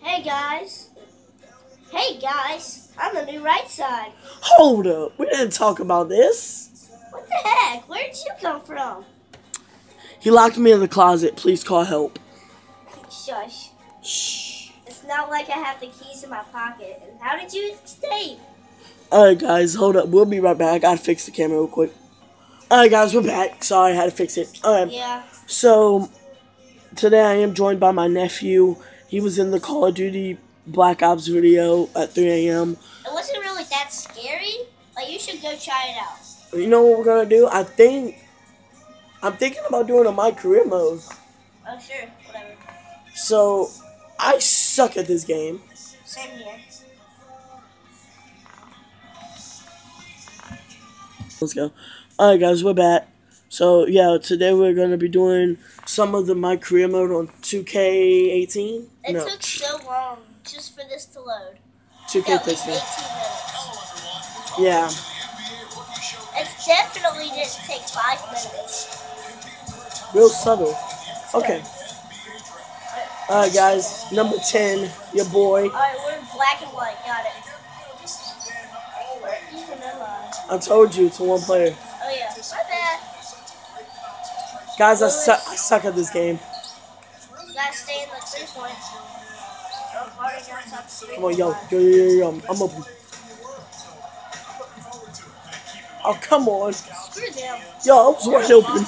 Hey guys. Hey guys, I'm the new right side. Hold up, we didn't talk about this. What the heck? Where did you come from? He locked me in the closet. Please call help. Shush. Shh. It's not like I have the keys in my pocket. And how did you escape? Alright, guys, hold up. We'll be right back. I gotta fix the camera real quick. Alright, guys, we're back. Sorry, I had to fix it. Alright, Yeah. so today I am joined by my nephew. He was in the Call of Duty Black Ops video at 3 a.m. It wasn't really that scary. but you should go try it out. You know what we're gonna do? I think I'm thinking about doing a my career mode. Oh sure, whatever. So I suck at this game. Same here. Let's go. Alright guys, we're back. So yeah, today we're gonna be doing some of the my career mode on 2K18. It no, took so long just for this to load. 2K13. 18. Yeah. It definitely didn't take five minutes. Real subtle. Okay. Alright guys, number 10, your boy. Alright, we're in black and white. Got it. Where even am I? I told you it's a one player. Guys, I suck I suck at this game. Gotta stay in the three points. Marty got top three Come on, yo, yo, yo, yo, yo, I'm open. Oh, come on. Yo, I was wide open.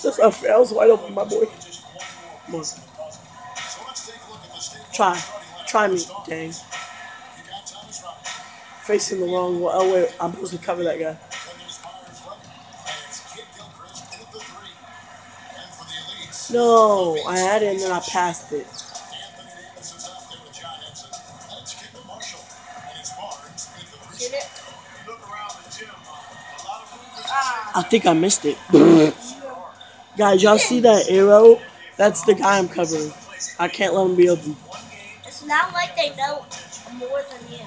That's unfair. I was wide open, my boy. Come on. Try. Try me. Dang. Facing the wrong way. Oh, wait. I'm supposed to cover that guy. No, I had it and then I passed it. It. Ah, I think I missed it. Guys, y'all see that arrow? That's the guy I'm covering. I can't let him be open. it's not like they know more than you.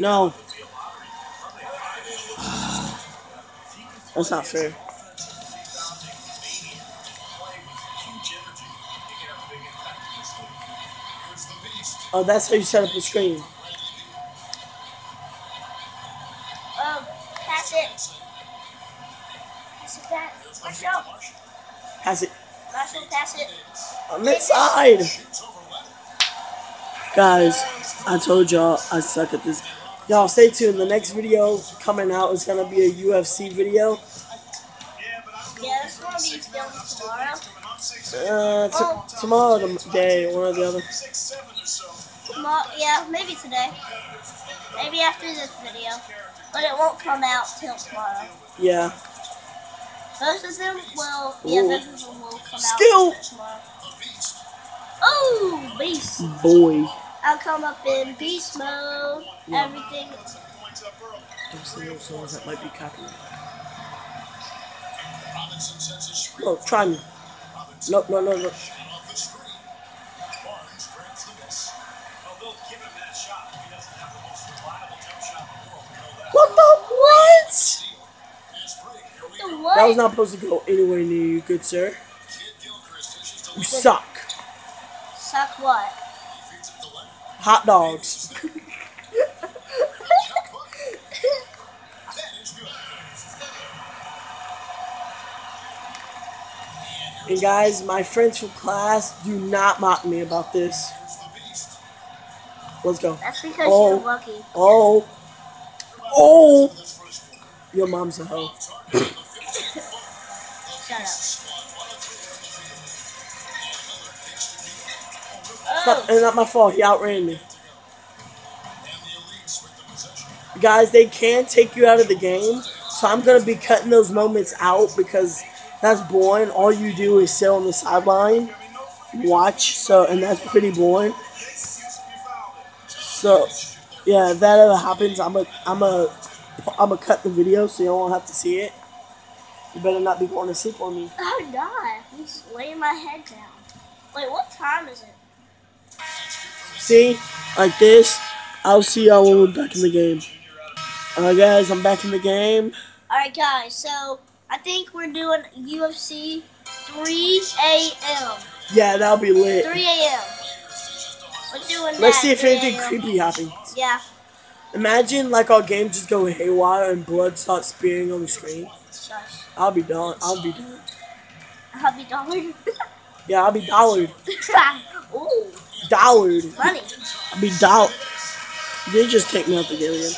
League. Here's the beast. Oh, that's how you set up the screen. Oh, pass it. Pass it back. Marshall. Pass it. Marshall, pass it. I'm inside. Guys, I told y'all I suck at this. Y'all stay tuned. The next video coming out is gonna be a UFC video. Yeah, it's gonna be filmed tomorrow. Uh, t- tomorrow, the day, one or the other. Tomorrow, yeah, maybe today. Maybe after this video. But it won't come out till tomorrow. Yeah. Most of them will, yeah, Ooh. most of them will come Skill. out tomorrow. Oh, beast! Boy. I'll come up in beast mode. Everything. Don't say those songs that might be copyrighted. No, try me. No, no, no, no. What the what? The what? That was not supposed to go anywhere near you, good sir. You suck. Suck what? Hot dogs. And guys, my friends from class do not mock me about this. Let's go. That's because Oh. you're lucky. Oh. Oh. Your mom's a hoe. It's not, it's not my fault. He outran me. Guys, they can take you out of the game. So I'm going to be cutting those moments out because that's boring. All you do is sit on the sideline, watch. So, and that's pretty boring. So, yeah, if that ever happens, I'm a, I'm a, I'm gonna cut the video so you don't have to see it. You better not be going to sleep on me. Oh, I'm not. I'm just laying my head down. Wait, what time is it? See, like this. I'll see y'all when we're back in the game. Alright, guys, I'm back in the game. Alright, guys, so I think we're doing UFC 3 a.m. Yeah, that'll be lit. 3 a.m. We're doing Let's see if anything creepy happens. Yeah, Imagine like our game just go haywire and blood starts spearing on the screen. shush. I'll be done. I'll be done. I'll be dollared. Yeah, I'll be dollared. Ooh, Dollared. money. I'll be doll. They just take me out the game again.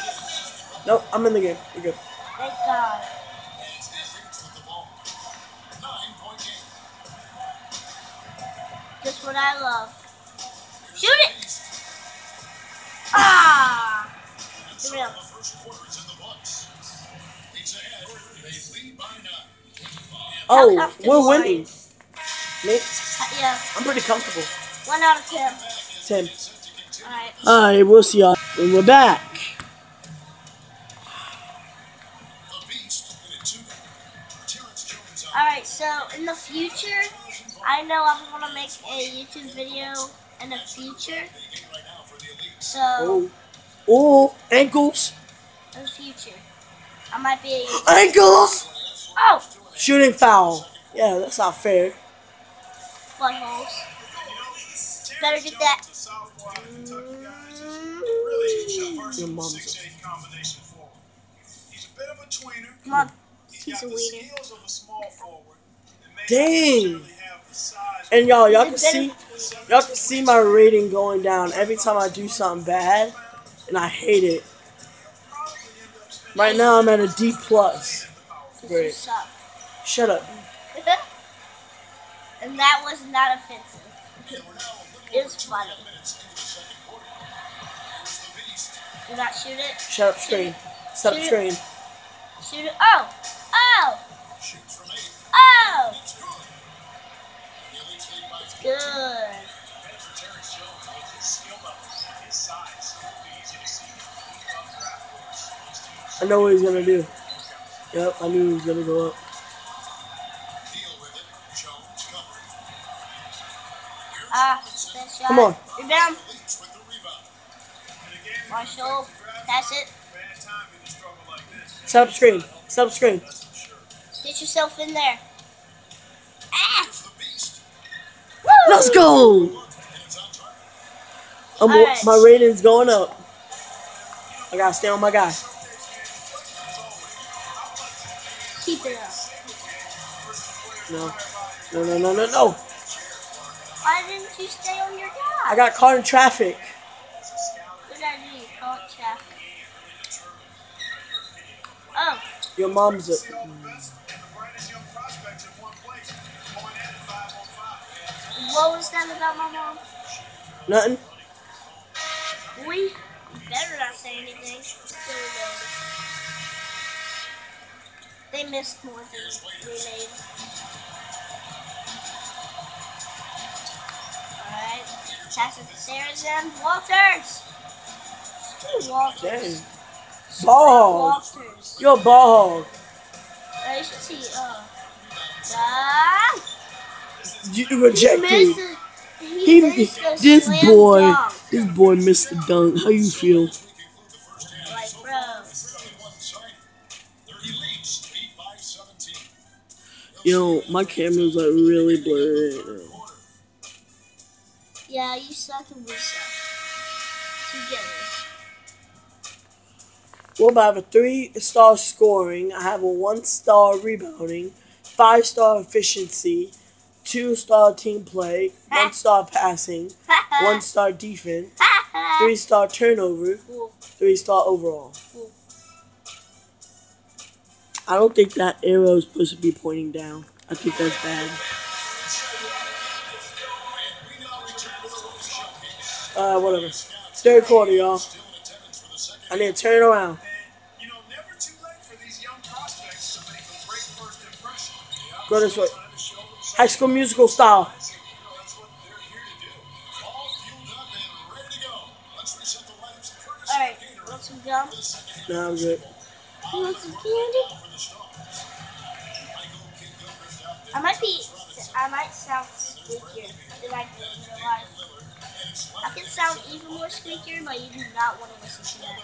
Nope, I'm in the game. You're good. Thank God. Just what I love. Shoot it! Ah! Give it up. Oh, we're are winning. Me, Uh, yeah, I'm pretty comfortable. One out of ten. Tim. Alright. Alright, we'll see y'all when we're back. Alright, so in the future, I know I'm gonna make a YouTube video in the future. So, Oh. Oh, ankles. in the future, I might be a Ankles! Oh! Shooting foul. Yeah, that's not fair. Buttholes. Better get that. Your mom's He's a bit of a tweener. Come on. He's He's a wiener. skills of a small forward. and may Dang. not necessarily have the size And y'all, y'all can see, y'all can see my rating going down every time I do something bad, and I hate it. Right now, I'm at a D plus. Great. Shut up. and that was not offensive. Was funny. Do not shoot it. Shut up, screen. Shut up, screen. Shoot it. Oh! Oh! Oh! It's good. I know what he's gonna do. Yep, I knew he was gonna go up. Ah. Come on. Rebound. Marshall. Pass it. bad time in a struggle like this. Set up screen. Up screen. Get yourself in there. Ah! Woo! Let's go. I'm, Alright. My rating's going up. I gotta stay on my guy. Keep it up. No. No, no, no, no, no. Why didn't you stay on your guy? I got caught in traffic. What did Good idea. Call it traffic. Oh, Your mom's a. best and the brightest young prospects in one place. Going at it five on five. what was that about my mom? Nothing. We better not say anything. They missed more than we made. Alright. To Sarah's and Walters. Screw Walters. Dang. Ball. Walters. You're a ball hog. Uh, you should see. Uh, You he rejected. a, he, He, a this boy, dunk. this boy missed the dunk. How you feel? Like, bro. Yo, my camera's like really blurry right now. Yeah, you suck and we suck. Together. Well, I have a three star scoring. I have a one star rebounding, five star efficiency, two star team play, one star passing, one star defense, three star turnover, three star overall. I don't think that arrow is supposed to be pointing down. I think that's bad. Uh, whatever. Third quarter, y'all. I need to turn it around. You know, never too late for these young prospects to make a great first impression. Go this way. High School Musical style. That's what they're here to do. All fueled up and ready to go. Let's reset the lineups and courtesy Alright, want some gum? Nah, I'm good. You want some candy? I might be, I might sound squeakier than I do in real life. I can sound even more squeakier, but you do not want to listen to that.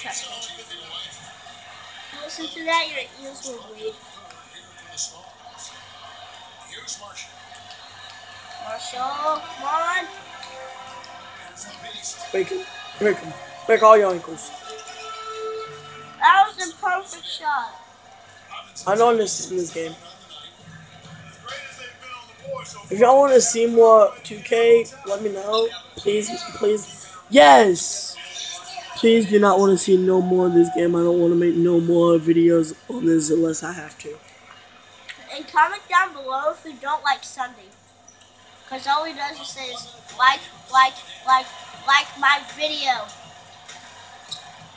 Trust me. You listen to that, your ears will bleed. Here's Marshall. Marshall, come on. Break him. Break him. Break all your ankles. That was a perfect shot. I don't understand this game. If y'all want to see more 2K, let me know. Please, please. Yes! Please do not want to see no more of this game. I don't want to make no more videos on this unless I have to. And comment down below if you don't like Sunday. Because all he does is says, like, like, like, like my video.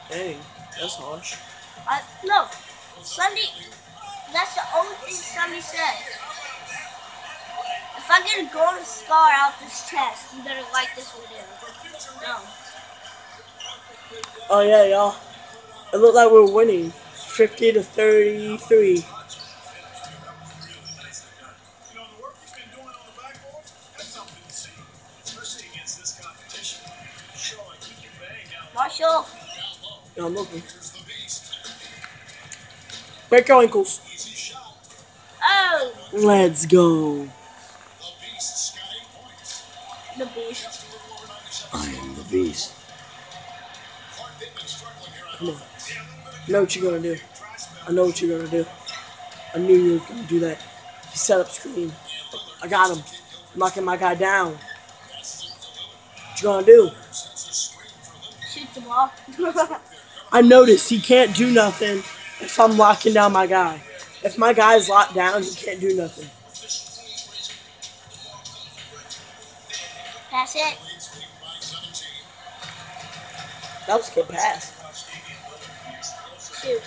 Dang, that's harsh. I, no, Sunday, that's the only thing Sunday says. If I get a golden scar out this chest, you better like this video. No. Oh yeah, y'all. It looked like we're winning, 50 to 33. You know, the work he's been doing on the backboards, that's something to see. Especially against this competition. Showing he can bang down Marshall, Yeah, I'm looking. Here's the beast. Break your ankles. Oh, Let's go. The beast's got eight points. The beast. I am the beast. Clark Pittman struggling here on Come on. I know what you're gonna do. I know what you're gonna do. I knew you was gonna do that. He set up screen. I got him. I'm knocking my guy down. What you gonna do? Shoot the ball. I noticed he can't do nothing if I'm locking down my guy. If my guy's locked down, he can't do nothing. Pass it. That was a good pass. Shoot.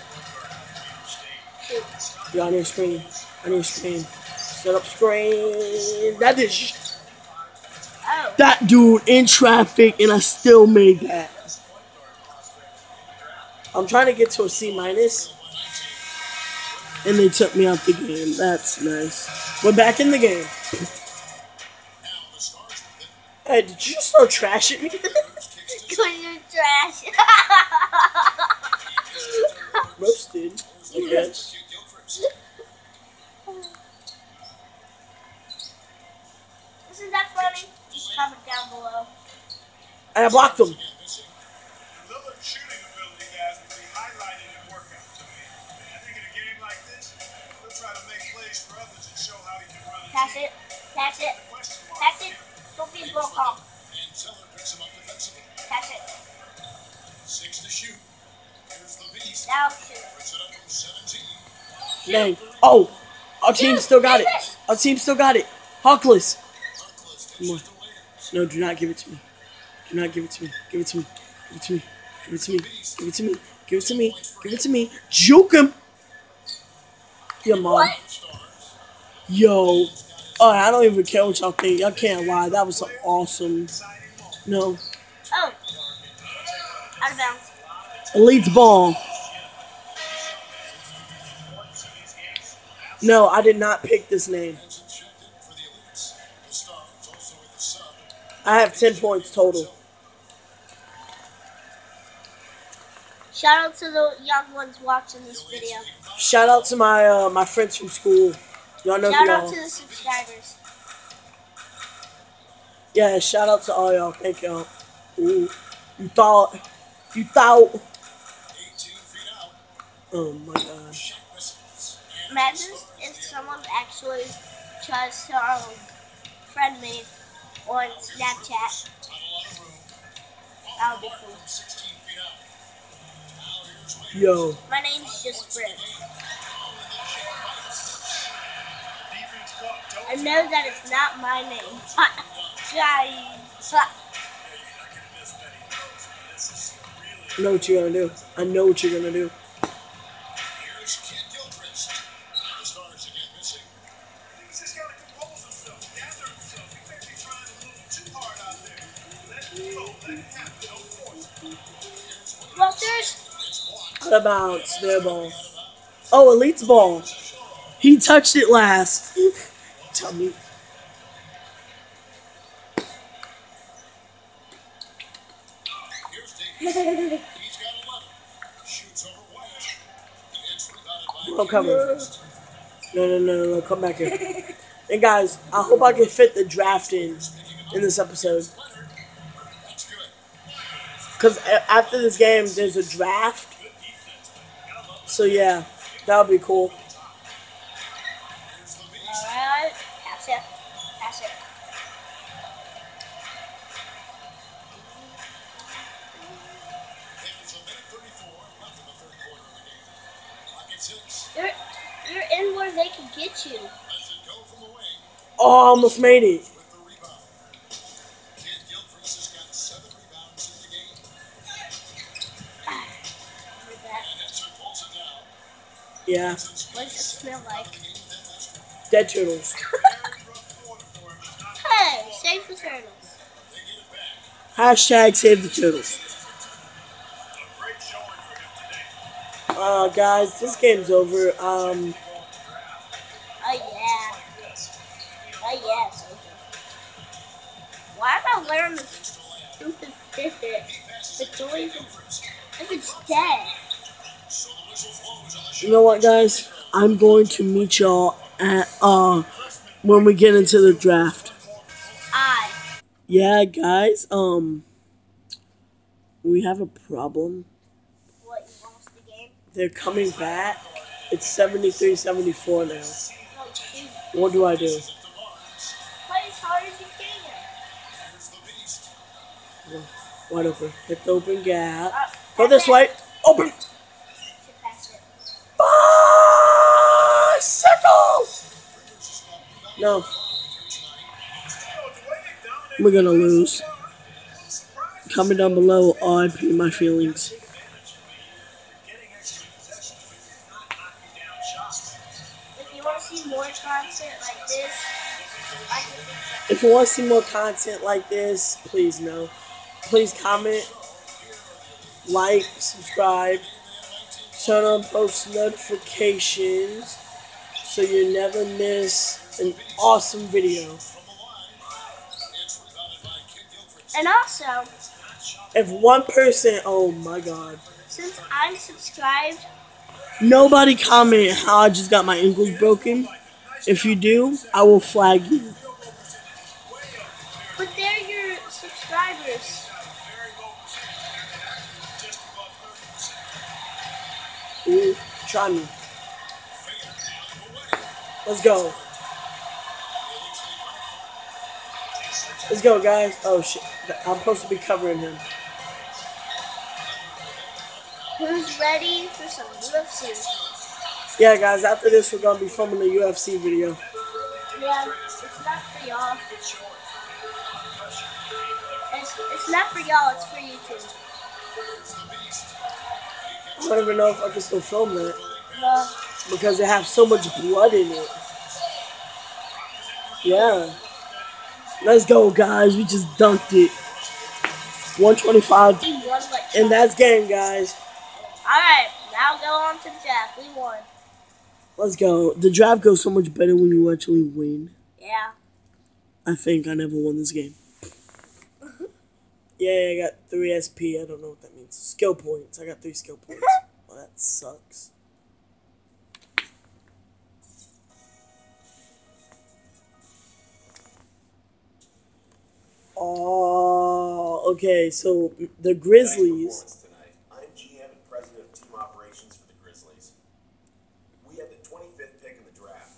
Shoot. Yo, I need a screen. Need a screen. Set up screen. That is Oh, that dude in traffic, and I still made that. I'm trying to get to a C minus, and they took me out the game. That's nice. We're back in the game. Hey, did you just throw trash at me? cause you're trash. Roasted, I guess. Isn't that funny? Just comment down below. And I blocked him. Still got it. Our team still got it. Hawkless. Come on. No, do not give it to me. Do not give it to me. Give it to me. Give it to me. Give it to me. Give it to me. Give it to me. Give it to me. Juke him. Your mom. Yo. Oh, I don't even care what y'all think. Y'all can't lie. That was awesome. No. Oh. Out of bounds. Elite's ball. No, I did not pick this name. Injected for the elites. The stars also with the sub. I have 10 points total. Shout out to the young ones watching this video. Shout out to my uh, my friends from school. Y'all know who Shout out to the subscribers. Yeah, shout out to all y'all. Thank y'all. Ooh, you thought, you thought. 18 feet out. Oh my god. Shot misses. And Imagine if someone actually tries to um, friend me on Snapchat. not a lot of room. That would be cool. From 16 feet out. Now here's Wade. Yo, My name's just Britt. I know that it's not my name. Guys. I know what you're gonna do. I know what you're gonna do. about Snowball. Oh, Elite's ball. He touched it last. Tell me. I'm coming. No, no, no, no, come back here. And guys, I hope I can fit the draft in in this episode. Because after this game, there's a draft, so yeah, that would be cool. Alright. Pass it. Pass it. It's a minute 34 left in the third quarter of the game. Rockets six. You're, you're in where they can get you. Lets it go from the wing Oh, I almost made it. Does like? dead turtles. Hey, save the turtles. They get it back. Hashtag save the turtles. A great showing for him today. Uh, guys, this game's over. Um, Oh yeah. Oh yeah, it's over. Why am I wearing this stupid Fitbit? The toys, if it's dead. So the whistle flows on the you know what, guys? I'm going to meet y'all at uh when we get into the draft. I. Yeah, guys. Um, we have a problem. What, you lost the game? They're coming back. It's 73-74 now. No. What do I do? Play as hard as you can. Here's the beast. Wide open. Hit the open gap. Uh, Go this way. Open. Should pass No, we're gonna lose. Comment down below. RIP my feelings. If you want to see more content like this, I can fix If you want to see more content like this, please know. Please comment, like, subscribe, turn on post notifications so you never miss an awesome video. And also, If one person, oh my god, since I'm subscribed, nobody comment how I just got my ankles broken. If you do, I will flag you. but they're your subscribers. Ooh, try me. Let's go. Let's go, guys. Oh shit, I'm supposed to be covering him. Who's ready for some UFC? Yeah, guys. After this, we're gonna be filming a UFC video. Yeah, it's not for y'all. It's, it's not for y'all, it's for YouTube. I don't even know if I can still film that Well, because they have so much blood in it. Yeah. Let's go, guys. We just dunked it. 125. we won like And that's game, guys. Alright, now go on to the draft. We won. Let's go. The draft goes so much better when you actually win. Yeah. I think I never won this game. Yeah, I got three SP. I don't know what that means. Skill points. I got three skill points. Oh, that sucks.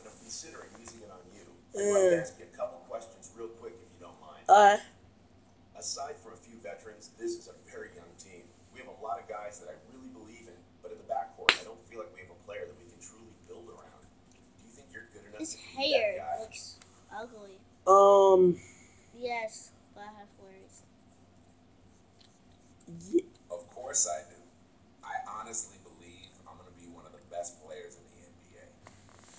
I'm considering using it on you. I'd like to Uh. ask you a couple questions real quick, if you don't mind. Uh, Aside from a few veterans, this is a very young team. We have a lot of guys that I really believe in, but in the backcourt, I don't feel like we have a player that we can truly build around. Do you think you're good enough His to be hair that guy? looks ugly. um. Yes, but I have worries. ye- Of course I do. I honestly believe I'm going to be one of the best players in the NBA. My voice I have to ask sounds myself, completely different. Do I want to play for the Grizzlies organization? I don't know that answer yet. You guys would be lucky to have me. I realize how I'm coming across to you right now, but I believe in myself. And my confidence, well,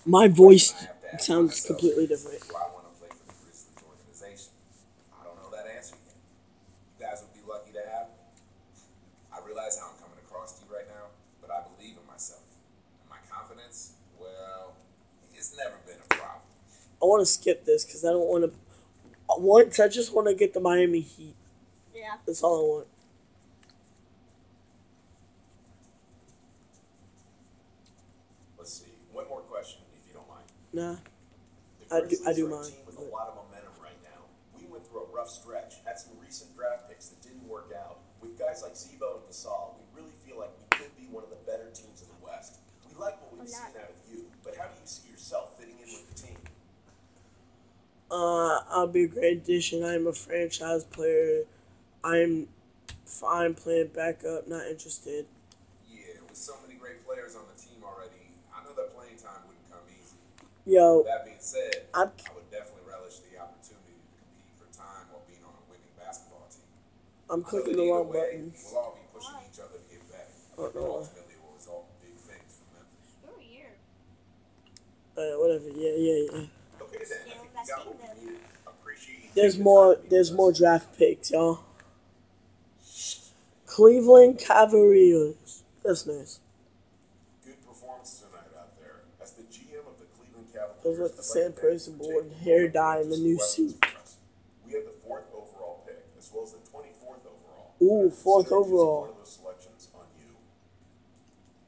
it's never been a problem. I want to skip this because I don't want to. Once I just want to get the Miami Heat. Yeah. That's all I want. Nah. I do- I do are mind, team with a lot of momentum right now. We went through a rough stretch, had some recent draft picks that didn't work out. With guys like Z-Bo and Gasol, we really feel like we could be one of the better teams in the West. We like what we've I'm seen not. out of you, but how do you see yourself fitting in with the team? Uh, I'll be a great addition. I'm a franchise player. I'm fine playing backup. Not interested. Yeah, with so many great players on the team already, I know that playing time wouldn't come easy. Yo, That being said, I'm I would definitely relish the opportunity to compete for time while being on a winning basketball team. I'm clicking the wrong way, buttons. We'll all be pushing each other to get better. Oh, But no. ultimately, will result in big things for Memphis. You're here. Uh, whatever. Yeah, yeah, yeah. Okay, then, I think we got what we. Appreciate There's more. time to meet There's more draft picks, y'all. Cleveland Cavaliers. That's nice. Good performance tonight out there. As the GM of the Those are the same person, you but for with taking hair dye and the new suit. We have the fourth overall pick, as well as the 24th overall. Ooh, fourth overall. One of those selections on you.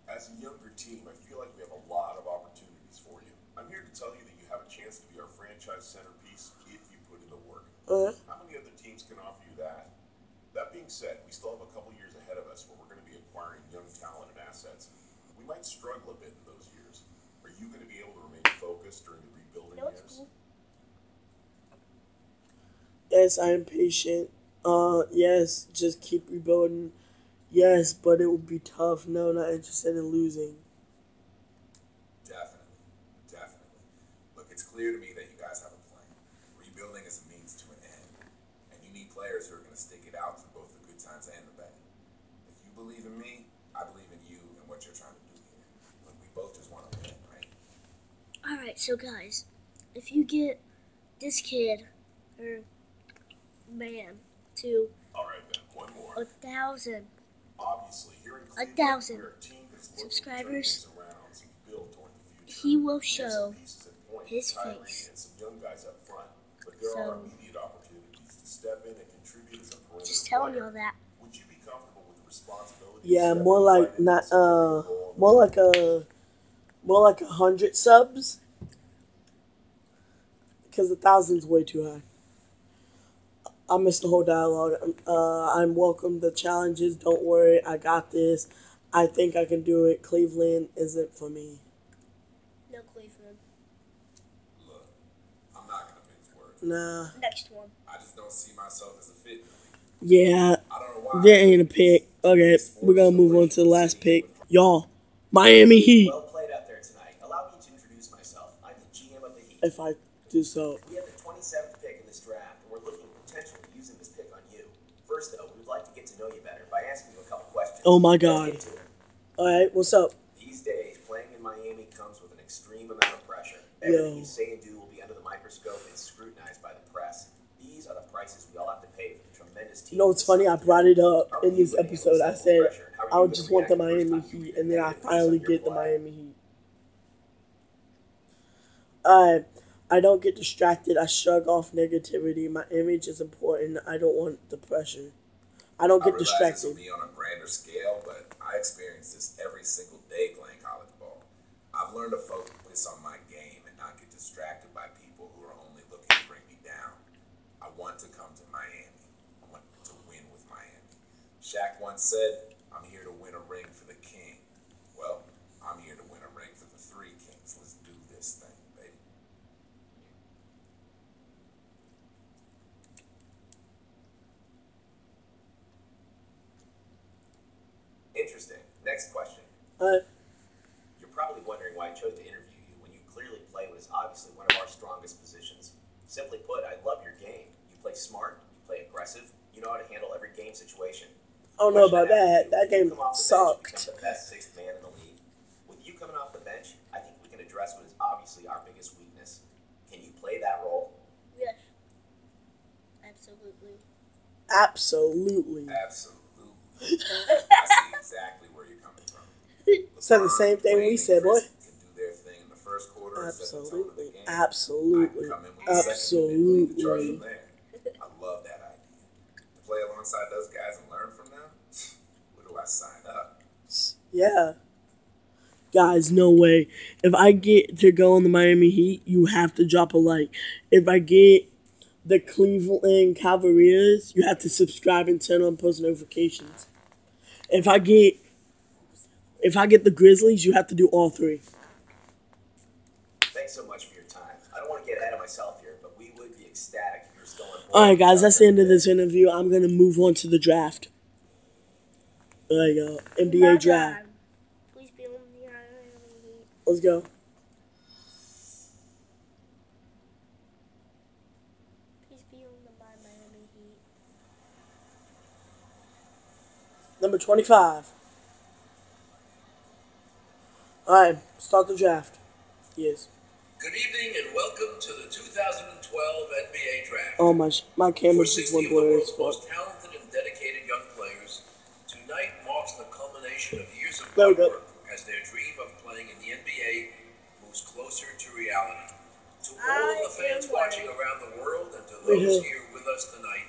As a younger team, I feel like we have a lot of opportunities for you. I'm here to tell you that you have a chance to be our franchise centerpiece if you put in the work. Uh, How many other teams can offer you that? That being said, we still have a couple years ahead of us where we're going to be acquiring young talent and assets. We might struggle a bit in those years. Are you going to be able to remain focused during the rebuilding You years? cool? yes, I am patient. Uh, yes, just keep rebuilding. Yes, but it will be tough. No, not interested in losing. Definitely. Definitely. Look, it's clear to me that you guys have a plan. Rebuilding is a means to an end. And you need players who are going to stick it out through both the good times and the bad. If you believe in me, I believe in you and what you're trying to do here. Look, we both just want to win, right? Alright, so guys, if you get this kid or man to All right, then, one more. a thousand Obviously, here in Cleveland, thousand we're a team that's looking to turn subscribers, things around to build toward the future. he will We have some show pieces in point, his face. And some young guys up front, So- are immediate opportunities to step in and contribute as a perimeter just telling y'all that. Would you be comfortable with the responsibility? of Yeah, more like not uh, more like a, more like a hundred subs. Because a thousand's way too high. I missed the whole dialogue. Um, Uh, I'm welcome the challenges. Don't worry, I got this. I think I can do it. Cleveland isn't for me. No Cleveland. Look, I'm not going to mince words. Nah. Next one. I just don't see myself as a fit. Yeah, I don't know why. there ain't a pick. Okay, we're gonna move on to the last pick. Y'all, Miami Heat. Well played out there tonight. Allow me to introduce myself. I'm the GM of the Heat. If I do so. We have the 27th pick in this draft, and we're looking at potentially using this pick on you. First, though, we would like to get to know you better by asking you a couple questions. Oh my God. it. Alright, what's up? These days, playing in Miami comes with an extreme amount of pressure. Yo. Everything you say and do will be under the microscope and scrutinized by the press. These are the prices we all have to pay for the tremendous team. You know what's funny? I brought it up in this episode. I said I would just want the Miami Heat, and then I finally get the Miami Heat. I I don't get distracted. I shrug off negativity. My image is important. I don't want depression. I don't I get this distracted. will be on a grander scale, but I experience this every single day playing college ball. I've learned to focus on my game and not get distracted by people who are only looking to bring me down. I want to come to Miami. I want to win with Miami. Shaq once said, I'm here to win a ring for the king. Well, I'm here to win a ring for the three kings. Let's do this thing, baby. Interesting. Next question. Uh, You're probably wondering why I chose to interview you when you clearly play what is obviously one of our strongest positions. Simply put, I love your game. You play smart, you play aggressive, you know how to handle every game situation. I don't know about that. for That game you come off the bench, sucked. the best sixth man in the league. With you coming off the bench, I think we can address what is obviously our biggest weakness. Can you play that role? Yes. Absolutely. Absolutely. Absolutely. I see exactly where you're coming from. Said the same thing we said, boy. Can do their thing in the first quarter and set the tone of the Absolutely. Absolutely. I can come in with the second unit and lead the charge Absolutely. I love that idea. To play alongside those guys and learn from them, where do I sign up? Yeah. Guys, no way. If I get to go on the Miami Heat, you have to drop a like. If I get the Cleveland Cavaliers, you have to subscribe and turn on post notifications. If I get if I get the Grizzlies, you have to do all three. Thanks so much for your time. I don't want to get ahead of myself here, but we would be ecstatic if you're still on board. Alright guys, that's the end of this interview. I'm gonna move on to the draft. There you go. My NBA draft. God. Please be on the Let's go. Please be on the my Miami Heat. Number 25. Alright, start the draft. Yes. Good evening and welcome to the 2012 NBA Draft. Oh my, sh- my For camera just went blurry as world's fuck. most talented and dedicated young players, tonight marks the culmination of years of hard work as their dream of playing in the NBA moves closer to reality. To all of the fans watching around the world and to Right those here. here with us tonight,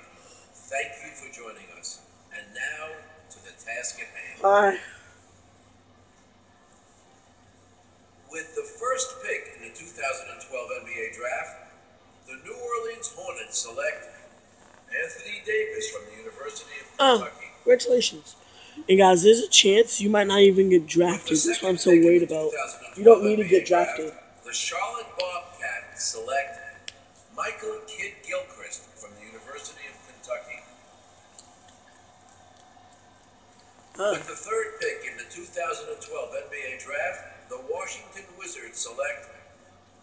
thank you for joining us. And now to the task at hand. Alright. With the first pick in the 2012 NBA Draft, the New Orleans Hornets select Anthony Davis from the University of Oh, congratulations. And guys, there's a chance you might not even get drafted. That's what I'm so worried about. You don't need to get Draft, drafted. The Charlotte Bobcats select Michael Kidd Gilchrist from the University of Kentucky. Huh. With the third pick in the 2012 NBA Draft, the Washington Wizards select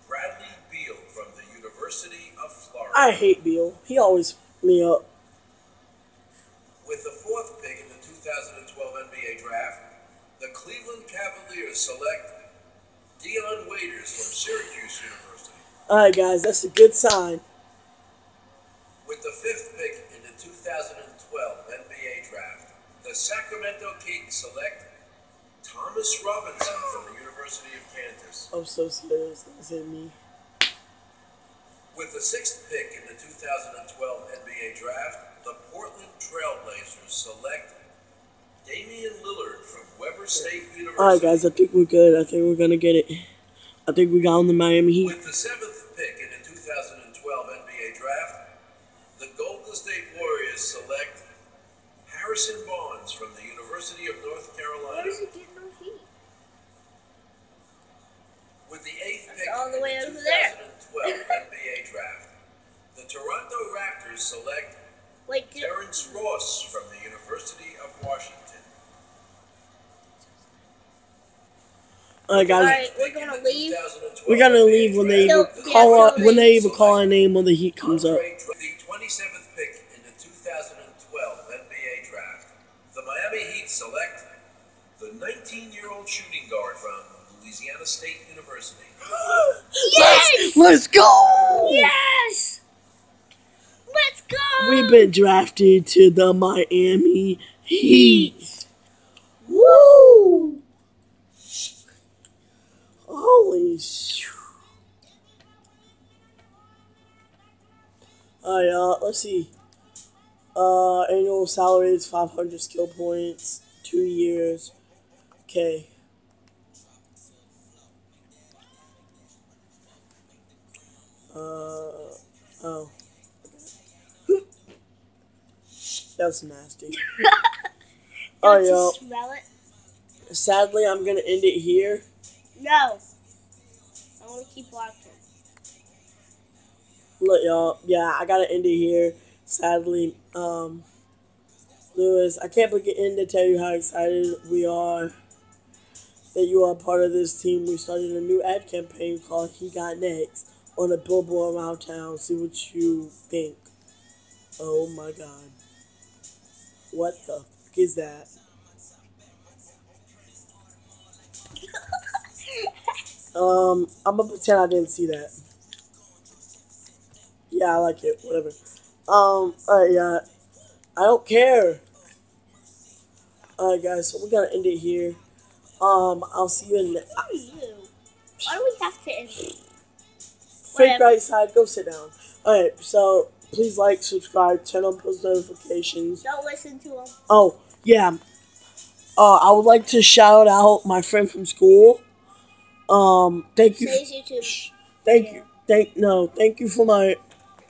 Bradley Beal from the University of Florida. I hate Beal. He always me up. With the fourth pick in the 2012 NBA Draft, the Cleveland Cavaliers select Dion Waiters from Syracuse University. Alright guys, that's a good sign. With the fifth pick in the 2012 NBA Draft, the Sacramento Kings select Thomas Robinson from the University of Kansas. I'm so scared it's gonna me. With the sixth pick in the 2012 NBA Draft, the Portland Trailblazers select Damian Lillard from Weber State University. Alright guys, I think we're good. I think we're gonna get it. I think we got on the Miami Heat. With the seventh pick in the 2012 NBA Draft, the Golden State Warriors select Harrison Barnes from the University of North Why Carolina. With the eighth pick all the in way the over there. 2012 NBA Draft, the Toronto Raptors select Wait, did, Terrence Ross from the University of Washington. Alright guys, Alright, we're gonna leave. we're gonna leave when they even call yeah, our, when they they even call our name when the Heat comes up. The 27th pick in the 2012 NBA Draft, the Miami Heat select the 19-year-old shooting guard from Louisiana State University. Yes! Let's go! Yes! Let's go! We've been drafted to the Miami Heat. Woo! Holy sh! Alright, uh, let's see. Uh, annual salary is 500 skill points, two years. Okay. Uh, oh. That was nasty. Alright, you y'all. Sadly, I'm gonna end it here. No. I want to keep watching. Look, y'all. Yeah, I gotta end it here. Sadly, um, Lewis, I can't begin to tell you how excited we are that you are part of this team. We started a new ad campaign called He Got Next on a billboard around town. See what you think. Oh my god. What the fuck is that? Um, I'm gonna pretend I didn't see that. Yeah, I like it. Whatever. Um, alright, yeah. I don't care. Alright, guys, so we're gonna end it here. Um, I'll see you in the? Why do we have to end it? Fake right side. Go sit down. Alright, so please like, subscribe, turn on post notifications. Don't listen to him. Oh, yeah. Uh, I would like to shout out my friend from school. Um, thank you. Say his YouTube. Thank you. Thank no. Thank you for my.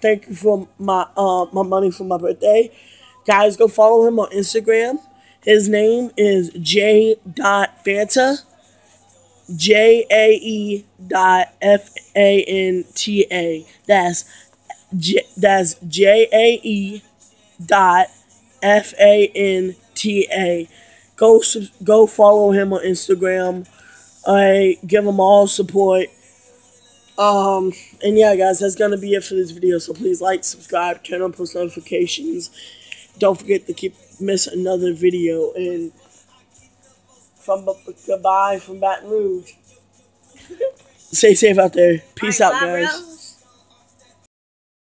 Thank you for my uh my money for my birthday, guys. Go follow him on Instagram. His name is J. Dot Fanta. J A E dot F A N T A. That's J. That's J A E dot F A N T A. Go go follow him on Instagram. I give him all support. Um, and yeah, guys, that's gonna be it for this video. So please like, subscribe, turn on post notifications. Don't forget to keep miss another video. And from goodbye from Baton Rouge. Stay safe out there. Peace Alright, out, guys. bros.